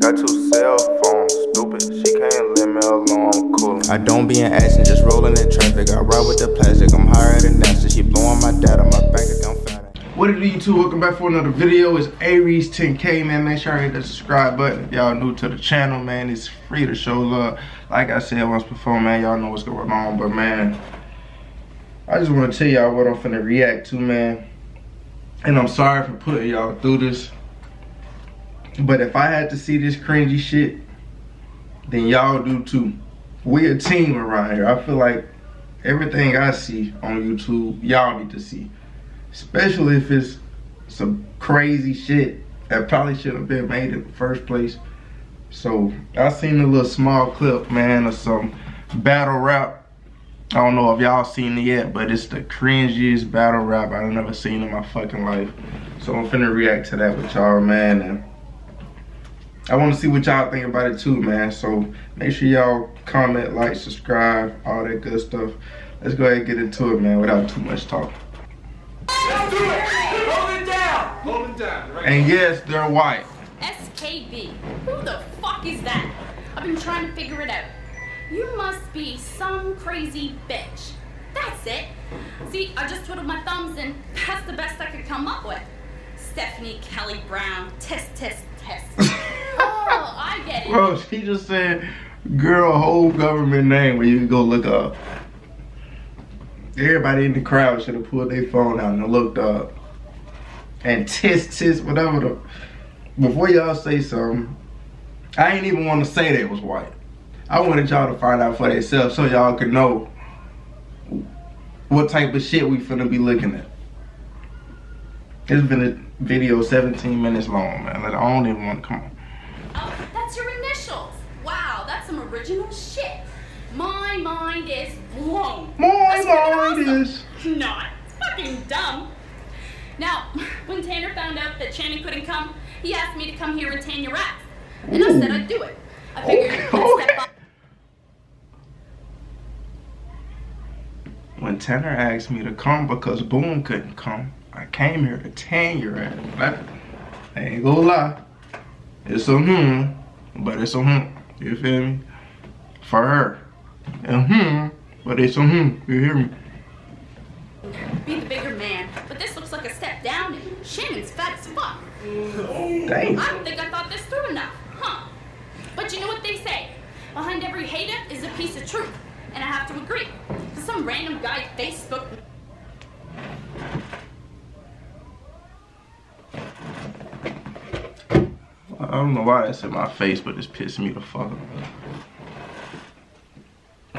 Got two cell phones, stupid. She can't leave me alone, I'm cool. I don't be in action, just rolling in traffic. I ride with the plastic, I'm higher than that. She blowing my data, my bank account fat. What it do, YouTube? Welcome back for another video. It's Aries 10K, man. Make sure you hit the subscribe button if y'all new to the channel, man. It's free to show love. Like I said once before, man, y'all know what's going on. But, man, I just want to tell y'all what I'm finna react to, man. And I'm sorry for putting y'all through this. But if I had to see this cringy shit, then y'all do too. We a team around here. I feel like everything I see on YouTube, y'all need to see. Especially if it's some crazy shit that probably should have been made in the first place. So I seen a little small clip, man, of some battle rap. I don't know if y'all seen it yet, but it's the cringiest battle rap I've ever seen in my fucking life. So I'm finna react to that with y'all, man. And I want to see what y'all think about it too, man. So make sure y'all comment, like, subscribe, all that good stuff. Let's go ahead and get into it, man, without too much talk. Hold it down! Hold it down. And yes, they're white. SKB. Who the fuck is that? I've been trying to figure it out. You must be some crazy bitch. That's it. See, I just twiddled my thumbs and that's the best I could come up with. Stephanie Kelly Brown. Test, test, test. I get it. Bro, she just said girl whole government name where you can go look up. Everybody in the crowd should have pulled their phone out and looked up. And tis tis whatever the before y'all say something, I ain't even want to say they was white. I wanted y'all to find out for themselves so y'all could know what type of shit we finna be looking at. It's been a video 17 minutes long, man. I don't even want to come on. Oh, that's your initials. Wow, that's some original shit. My mind is blown. My That's mind awesome. is- Not. It's fucking dumb. Now, when Tanner found out that Channing couldn't come, he asked me to come here and tan your ass. And I said I'd do it. I figured Okay, I'd step up. When Tanner asked me to come because Boom couldn't come, I came here to tan your ass. I ain't gonna lie. It's a hmm, but it's a hmm. You feel me? For her. A hmm, but it's a hmm. You hear me? Be the bigger man. But this looks like a step down and Shannon's fat as fuck. Dang. I don't think I thought this through enough, huh? But you know what they say? Behind every hater is a piece of truth. And I have to agree. Cause some random guy Facebook I don't know why that's in my face, but it's pissing me the fuck off.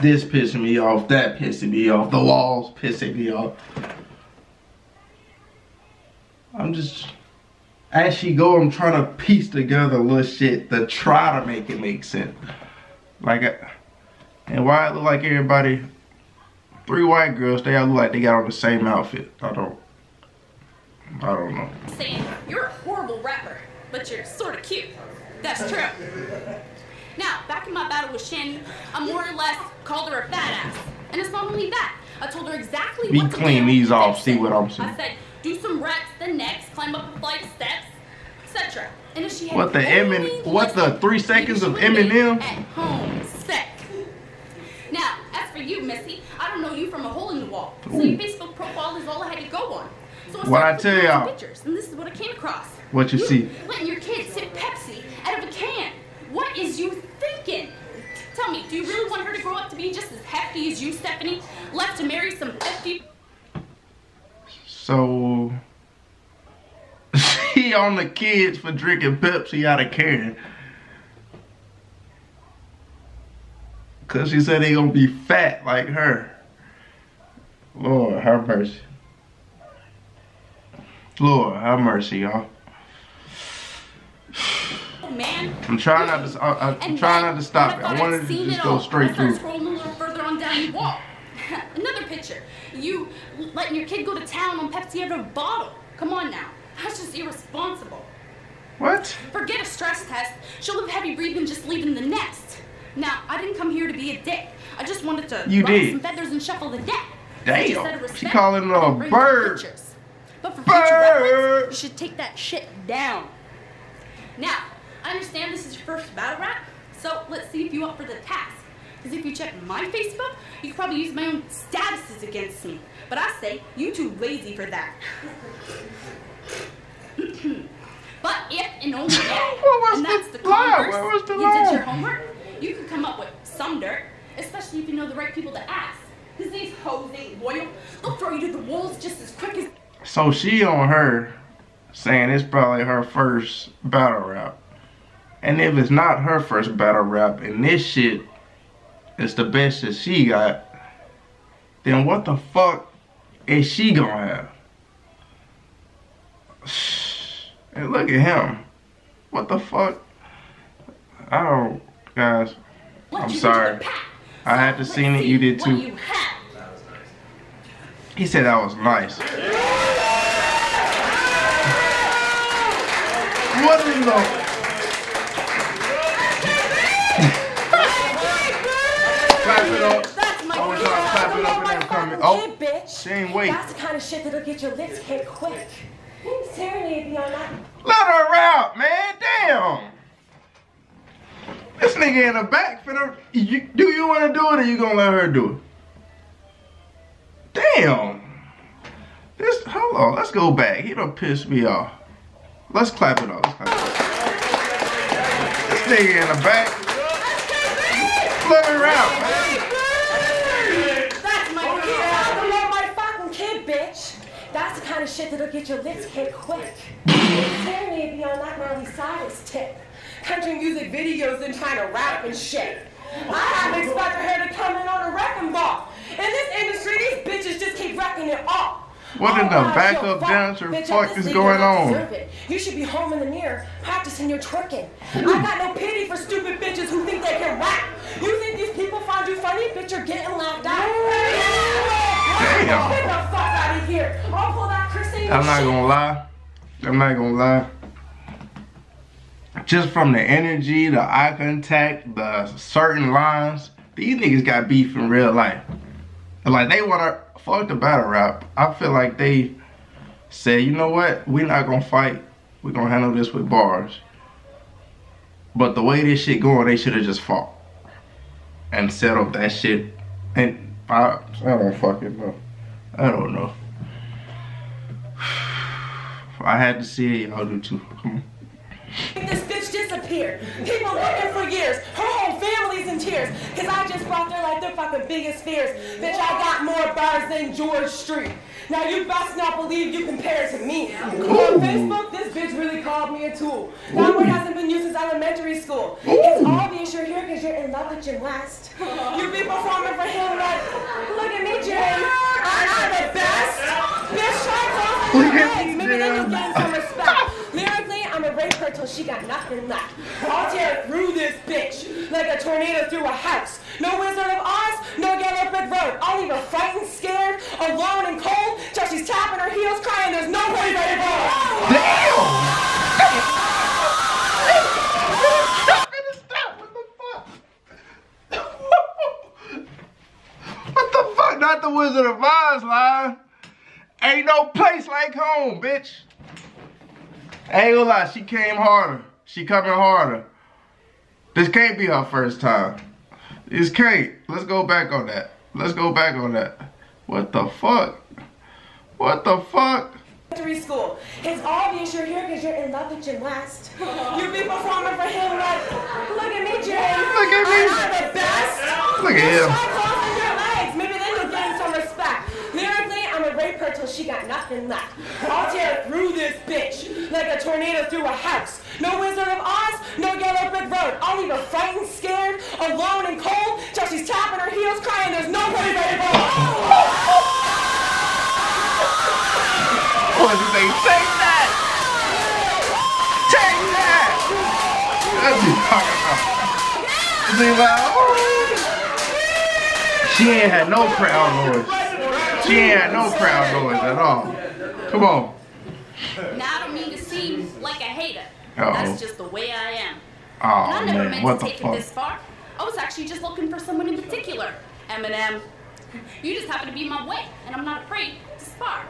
This pissing me off, that pissing me off, the walls pissing me off. I'm just, as she go, I'm trying to piece together little shit to try to make it make sense. Like, I- and why it look like everybody, three white girls, they all look like they got on the same outfit. I don't, I don't know. saying, You're a horrible rapper, but you're sort of cute. That's true. Now, back in my battle with Shannon, I more or less called her a fat ass. And it's not only that. I told her exactly Be what to clean do. these off, see what I'm saying. I said, do some reps, then next, climb up a flight of steps, etc. And if she had What the only Emin- what the three seconds of Eminem? At home, sick. Now, as for you, Missy, I don't know you from a hole in the wall. So your Ooh. Facebook profile is all I had to go on. So I What I tell y'all? Pictures, and this is what I came across. What you see? Letting your kids sip Pepsi out of a can. What is you thinking? Tell me, do you really want her to grow up to be just as hefty as you, Stephanie? Left to marry some 50 So she on the kids for drinking Pepsi out of can. Cause she said they gonna be fat like her. Lord have mercy. Lord have mercy, y'all. Man. I'm trying not to. I, uh, uh, I'm And trying not to stop it. I wanted I'd to just go straight I through. scrolling a little further on down the wall. Another picture. You letting your kid go to town on Pepsi out of a bottle. Come on now. That's just irresponsible. What? Forget a stress test. She'll live heavy breathing just leaving the nest. Now, I didn't come here to be a dick. I just wanted to You did. some feathers and shuffle the deck. Damn. Just out of She calling it I a didn't bring no bird. But for future Bird. reference, you should take that shit down. Now, I understand this is your first battle rap, so let's see if you up for the task. Because if you check my Facebook, you could probably use my own statuses against me. But I say, you too lazy for that. but if and only if, What was and that's the the converse, the you lie? did your homework, you could come up with some dirt, especially if you know the right people to ask. Because these hoes ain't loyal. They'll throw you to the wolves just as quick as So she on her saying it's probably her first battle rap. And if it's not her first battle rap and this shit is the best that she got, then what the fuck is she gonna have? And look at him. What the fuck? I don't, guys. I'm sorry. I had to Let's it. You did too. He said that was nice. What in the? Clap it up. That's my I was girl. trying to clap it up and then come in. Oh, Kid, bitch. she ain't wait. That's the kind of shit that'll get your lips hit quick. Serenade me on that. Let her out, man. Damn. This nigga in the back finna. You, do you want to do it or you gonna let her do it? Damn. This. Hold on. Let's go back. He don't piss me off. Let's clap it off. Clap it up. This nigga in the back. Let her out, man. That's my Get girl. out of the my fucking kid, bitch. That's the kind of shit that'll get your lips hit quick. Serenade me on that Miley Cyrus tip. Country music videos and trying to rap and shit. I haven't expected her to come in on a wrecking ball. In this industry, these bitches just keep wrecking it all. What in oh, the backup dancer Bitch, fuck is going on? You should be home in the mirror practicing your twerking. I got no pity for stupid bitches who think they can rap. You think these people find you funny? Bitch, you're getting laughed at. Damn. Get the fuck out of here. I'll pull that. I'm not gonna lie. I'm not gonna lie. Just from the energy, the eye contact, the certain lines, these niggas got beef in real life. Like they wanna fuck the battle rap. I feel like they said, you know what? We're not gonna fight. We're gonna handle this with bars. But the way this shit going, they should have just fought and settled that shit. And I, I don't fucking know. I don't know. I had to see it. Y'all do too. Come on. This bitch disappeared. People looking for years. Her whole family's in tears. Cause I just brought their like their fucking biggest fears. Bitch, I got more bars than George Street. Now you best not believe you compare to me. On Facebook, this bitch really called me a tool. That word hasn't been used since elementary school. It's obvious you're here because you're in love with your West. You be performing for him like, look at me, Jay. I'm the best. Bitch, try closing Look your at legs. Me, Maybe then Jay. you'll gain some respect. Lyrically, I'ma rape her till she got nothing left. I'll tear through this bitch like a tornado through a house. No Wizard of Oz, no yellow road. I'll leave her frightened, scared, alone and cold till she's tapping her heels, crying there's no way they go. Damn! Not the Wizard of Oz line. Ain't no place like home, bitch. I ain't gonna lie, she came harder. She coming harder. This can't be her first time. This can't. Let's go back on that. Let's go back on that. What the fuck? What the fuck? Elementary school. It's obvious you're here because you're in love with your West. You be performing for him like, look at me, Jay. Look at me. I'm the best. Look at him. Her till she got nothing left. I'll tear through this bitch like a tornado through a house. No Wizard of Oz, no yellow brick road. I'll leave her frightened, scared, alone and cold till she's tapping her heels, crying there's no place they go. What did they take that? Take that! That's you talking about. Like, oh. She ain't had no crowd noise. Ain't no crowd noise at all. Come on. Now I don't mean to seem like a hater. Uh-oh. That's just the way I am. Oh And I never man, meant what to take fuck? it this far. I was actually just looking for someone in particular. Eminem. You just happen to be my way, and I'm not afraid to spar.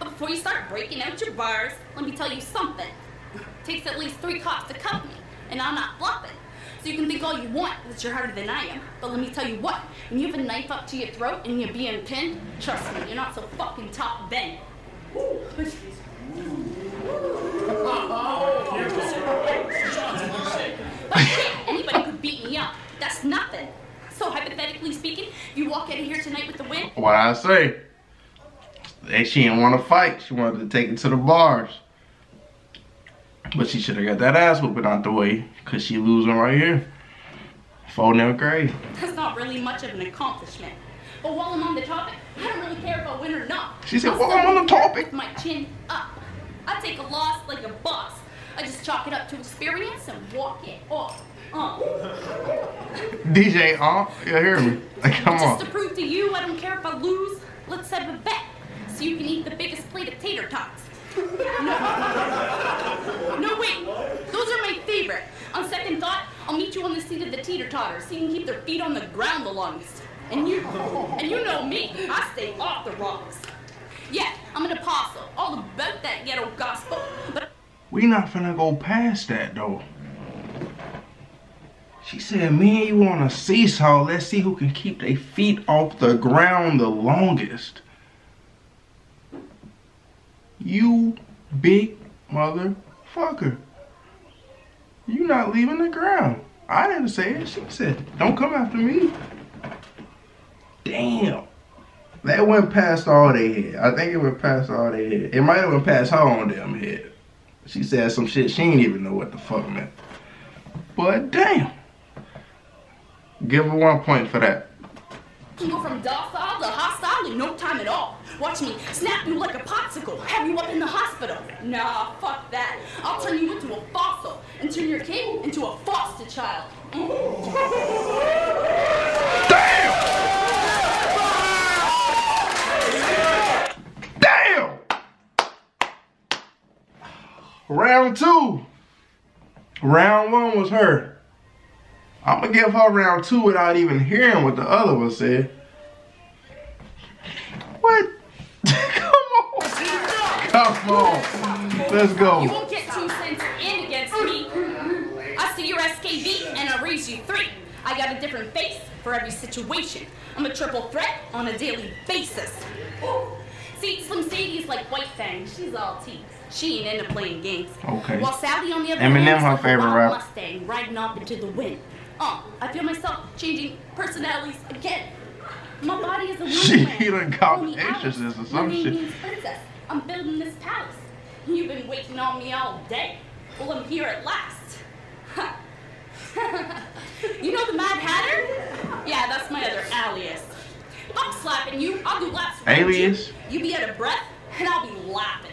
But before you start breaking out your bars, let me tell you something. It Takes at least three cops to cuff me, and I'm not bluffing. So you can think all you want that you're harder than I am, but let me tell you what, when you have a knife up to your throat and you're being pinned, trust me, you're not so fucking tough then. But shit, anybody could beat me up. That's nothing. So hypothetically speaking, you walk out of here tonight with the win. What I say? She didn't want to fight. She wanted to take it to the bars. But she should have got that ass whooping out the way. Cause she losing right here. Four nil grade. That's not really much of an accomplishment. But while I'm on the topic, I don't really care if I win or not. She said, "While still I'm on the topic." With my chin up. I take a loss like a boss. I just chalk it up to experience and walk it off. Uh. DJ, huh? You hear me? Like, come Just on. to prove to you I don't care if I lose, let's have a bet. So you can eat the biggest plate of tater tots. No. No, wait. Those are my favorite. On second thought, I'll meet you on the seat of the teeter-totter so you can keep their feet on the ground the longest. And you, and you know me, I stay off the rocks. Yeah, I'm an apostle, all about that ghetto gospel. But We not finna go past that though. She said, me and you on a seesaw. Let's see who can keep their feet off the ground the longest. You big motherfucker. You not leaving the ground. I didn't say it. She said, don't come after me. Damn. That went past all they head. I think it went past all they head. It might have went past her own damn head. She said some shit she didn't even know what the fuck meant. But damn. Give her one point for that. you go from docile to hostile in no time at all. Watch me snap you like a popsicle, have you up in the hospital. Nah, fuck that. I'll turn you into a fossil and turn your kid into a foster child. Damn! Damn! Round two. Round one was her. I'm gonna give her round two without even hearing what the other one said. Come on. Let's go. You go. won't get two cents in against me. I see your SKV and I raise you three. I got a different face for every situation. I'm a triple threat on a daily basis. See, Slim Sadie's like White Fang. She's all teeth. She ain't into playing games. Okay. While Sally on the other Eminem, hand, is her like a favorite wild rapper. Mustang riding off into the wind. Uh, I feel myself changing personalities again. My body is a She wonderland. done got Call me exorcist or some My name shit. I'm building this palace. You've been waiting on me all day. Well, I'm here at last. you know the Mad Hatter? Yeah, that's my other alias. I'm slapping you. I'll do laps around Alias? You. You be out of breath, and I'll be laughing.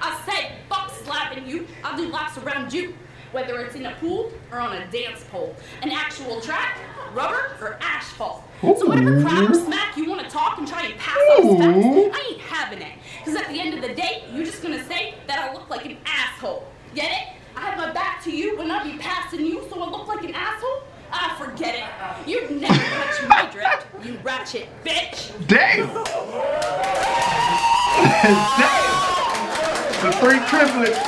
I said, fuck slapping you. I'll do laps around you. Whether it's in a pool or on a dance pole. An actual track, rubber, or asphalt. So whatever crap or smack you want to talk and try and pass off as facts, Ooh. I ain't having it. Because at the end of the day, you're just gonna say that I look like an asshole. Get it? I have my back to you when I be passing you, so I look like an asshole? Ah, forget it. You'd never catch my drift, you ratchet bitch. Damn. Damn. The three triplets.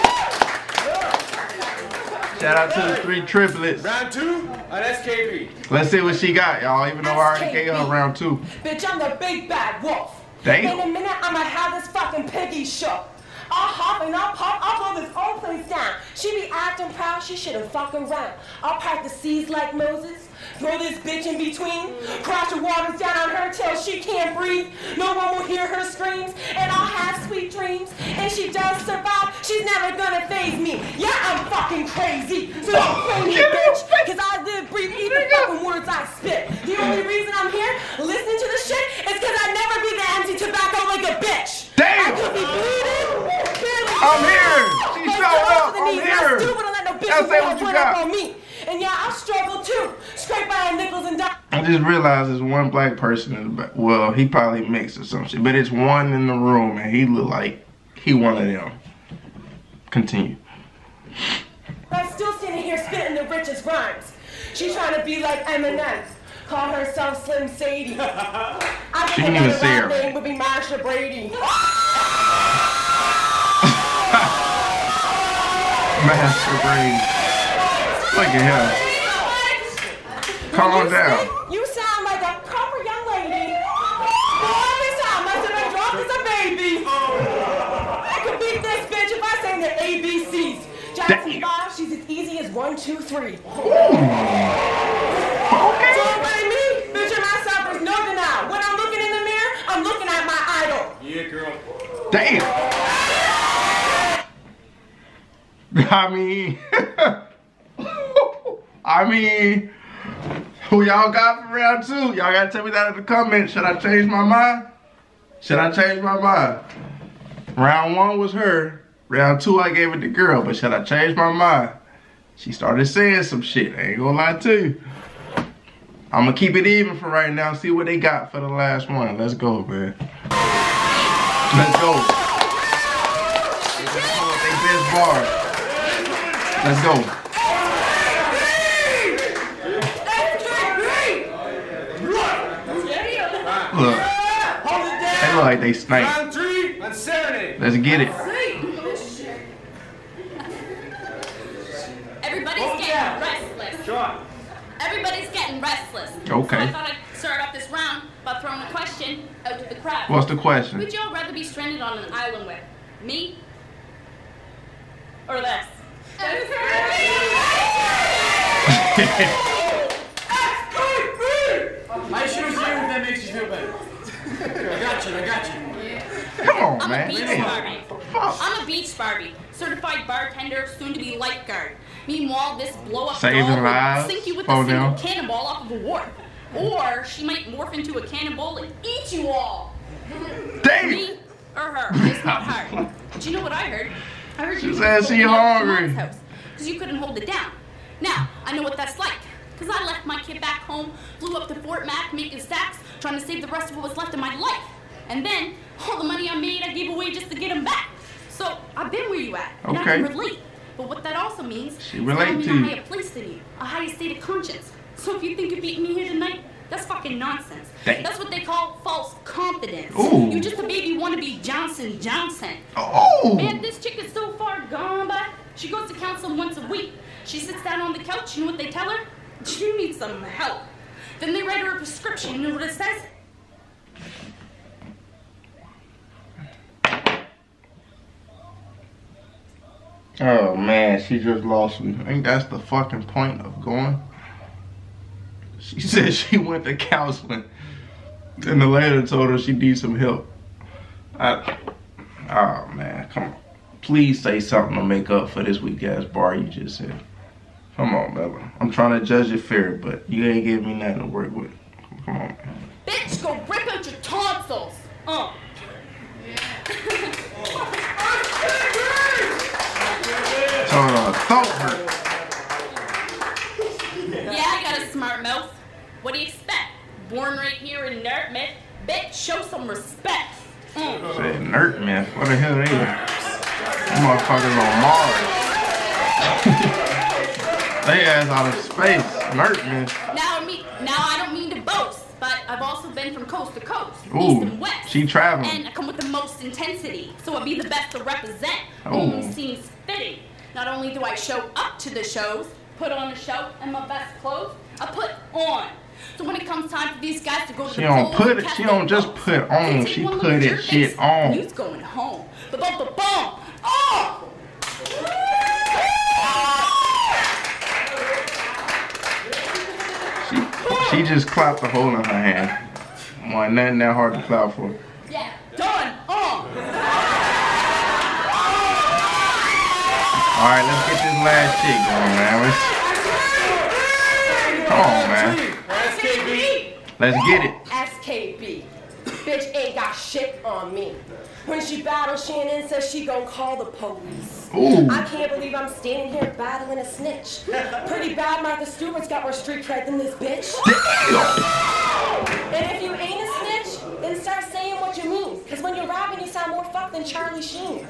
Shout out to the three triplets. Round two on SKB. Let's see what she got, y'all. Even though I already gave her round two. Bitch, I'm the big bad wolf. Damn. In a minute, I'ma have this fucking piggy shook. I'll hop and I'll pop, I'll blow this whole place down. She be acting proud, she should've fucking ran. I'll part the seas like Moses, throw this bitch in between, crash the waters down her till she can't breathe. No one will hear her screams, and I'll have sweet dreams. And she does survive, she's never gonna phase me. Yeah, I'm fucking crazy, so don't play me, bitch. Cause I live, breathe, eat the fucking words I spit. The only reason I'm here, listening to this shit, is cause I'd never be the empty tobacco like a bitch. Damn. I could be bleeding, barely I'm here. She But showed up. I'm here. I still wouldn't let no bitch Now say what you got. on me. And yeah, I struggle too. Scrape by a nickels and dimes. I just realized there's one black person in the back. Well, he probably mixed or some shit, but it's one in the room and he look like he one of them. Continue. I'm still standing here spitting the richest rhymes. She's trying to be like Eminem. Call herself Slim Sadie. I She think didn't even say her. name would be Marcia Brady. Masquerade. Look at him. Calm you down. speak, you sound like a proper young lady. Boy, this time must have been dropped as a baby. I could beat this bitch if I sang the ABCs. Jackson Damn. 5, she's as easy as one, two, three. Okay. So by me, bitch, and myself, there's no denial. When I'm looking in the mirror, I'm looking at my idol. Yeah, girl. Damn. I mean, I mean, who y'all got for round two? Y'all gotta tell me that in the comments. Should I change my mind? Should I change my mind? Round one was her. Round two, I gave it to girl. But should I change my mind? She started saying some shit. I ain't gonna lie to you. I'm gonna keep it even for right now. See what they got for the last one. Let's go, man. Let's go. Let's go. Let's go. Look, Hold it they look like they snake. Round three on Serenade. Let's get it. Everybody's getting restless. John. Everybody's getting restless. Okay. So I thought I'd start off this round by throwing a question out to the crowd. What's the question? Would y'all rather be stranded on an island with me or this? I should have if that makes you feel better. I got you, I got you. Come on, I'm man. a beach Damn. Barbie. Fuck. I'm a beach Barbie, certified bartender, soon to be lifeguard. Meanwhile, this blow up Saving doll will sink you with for a single them. cannonball off of a wharf. Or she might morph into a cannonball and eat you all. Damn. Me or her. It's not hard. But you know what I heard? I heard She you said she hungry. Because you couldn't hold it down. Now, I know what that's like. Because I left my kid back home, flew up to Fort Mac, making stacks, trying to save the rest of what was left of my life. And then, all the money I made, I gave away just to get him back. So, I've been where you at, and I can relate. But what that also means She is I'm in to a higher place than you, a higher state of conscience. So if you think you're beating me here tonight, that's fucking nonsense. Damn. That's what they call false confidence. Ooh. You just a baby wannabe Johnson Johnson. Oh. Man, this chick is so far gone, but she goes to counseling once a week. She sits down on the couch, you know what they tell her? You need some help. Then they write her a prescription, you know what it says? Oh man, she just lost me. I think that's the fucking point of going. She said she went to counseling. And the lady told her she needs some help. I, oh man, come on. Please say something to make up for this weak ass bar you just said. Come on, Bella. I'm trying to judge it fair, but you ain't giving me nothing to work with. Come on, man. Bitch, go rip out your tonsils. Uh. Told her her. Yeah, I got a smart mouth. What do you expect? Born right here in Dartmouth. Bitch, show some respect. Mm. Said nerd man. What the hell they Them motherfuckers on Mars. they ass out of space. Nerd man. Now, I mean, now I don't mean to boast, but I've also been from coast to coast, east Ooh, and west. she traveling. And I come with the most intensity, so I'll be the best to represent. Oh. Only seems fitting. Not only do I show up to the shows, put on a show, and my best clothes, I put on. So when it comes time for these guys to go to She the don't polls put it- she don't just put on, she put at it shit on. You's going home. But but but boom! Oh! She, just clapped a hole in her hand. Why nothing that hard to clap for. Yeah, done. Oh! All right, let's get this last shit going, man. Let's, come on, man. SKB. Let's get it. SKB. Bitch ain't got shit on me. When she battles Shannon, says she gon' call the police. Ooh. I can't believe I'm standing here battling a snitch. Pretty bad Martha Stewart's got more street cred than this bitch. And if you ain't a snitch, then start saying what you mean. Cause when you're rapping, you sound more fucked than Charlie Sheen.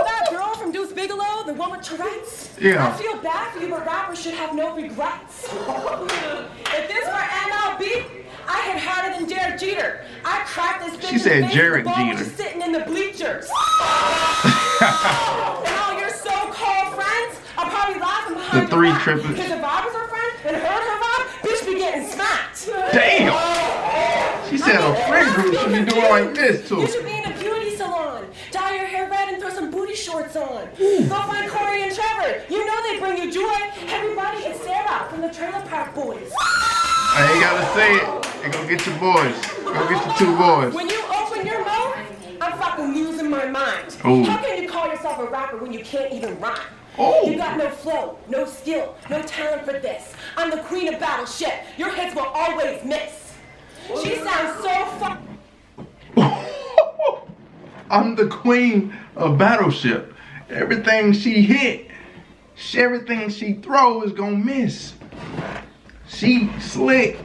that girl from Deuce Bigalow, the one with Tourette's? Yeah. I feel bad for you, but rappers should have no regrets. if this were MLB, I hit harder than Derek Jeter. I cracked this bitch She in the said face Jared the ball Jeter. sitting in the bleachers. and I'll time to three triplets. Cause if I was her friend and heard her vibe, bitch be getting smacked. Damn! She said a friend group should be doing like this too. You should be in a beauty salon. Dye your hair red and throw some booty shorts on. Go find Corey and Trevor. You know they bring you joy. Everybody, it's Sarah from the Trailer Park Boys. I ain't gotta say it. Hey, go get your boys. Go get your two boys. When you open your mouth, I'm fucking losing my mind. Ooh. How can you call yourself a rapper when you can't even rhyme? Ooh. You got no flow, no skill, no talent for this. I'm the queen of battleship. Your hits will always miss. She sounds so fucking. I'm the queen of battleship. Everything she hit, everything she throw is gonna miss. She slick,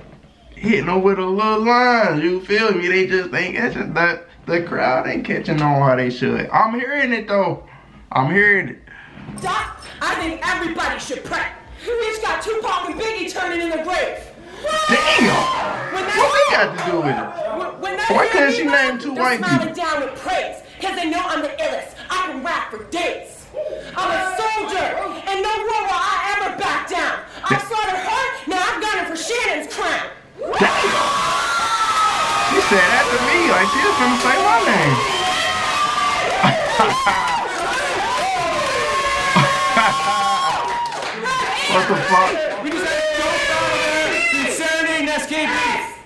hitting her with a little line. You feel me? They just ain't catching that. The crowd ain't catching on how they should. I'm hearing it though. I'm hearing it. Doc, I think everybody should pray. Bitch got Tupac and Biggie turning in the grave. Damn! When What we got to do with it? When, they Why couldn't she name two white people? down with praise, cause they know I'm the illest. I can rap for days. I'm a soldier, and no war will I ever back down. I slaughtered her, now I'm gunning for Shannon's crown. She said that to me like she was gonna say my name. what the fuck? We just had Joe Fowler there, serenading SKB.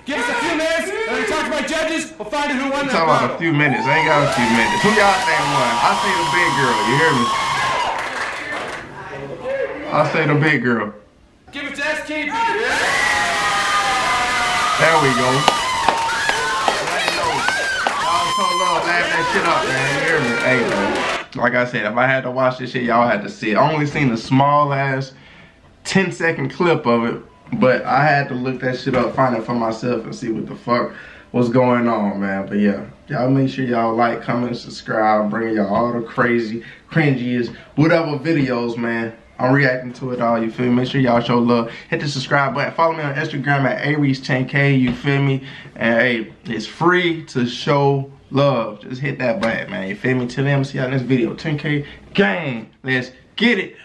Give us a few minutes, and we talk to my judges. We'll find out who won that Talk about a battle. few minutes. I ain't got a few minutes. Who y'all think won? I say the big girl. You hear me? I say the big girl. Give it to SKB. There we go. Like I said, if I had to watch this shit, y'all had to see it. I only seen a small ass 10 second clip of it, but I had to look that shit up, find it for myself, and see what the fuck was going on, man. But yeah, y'all make sure y'all like, comment, subscribe, bring y'all all the crazy, cringiest, whatever videos, man. I'm reacting to it all, you feel me? Make sure y'all show love. Hit the subscribe button. Follow me on Instagram at Aries10K, you feel me? And hey, it's free to show love. Just hit that button, man. You feel me? Till then, see y'all next video. 10K gang. Let's get it.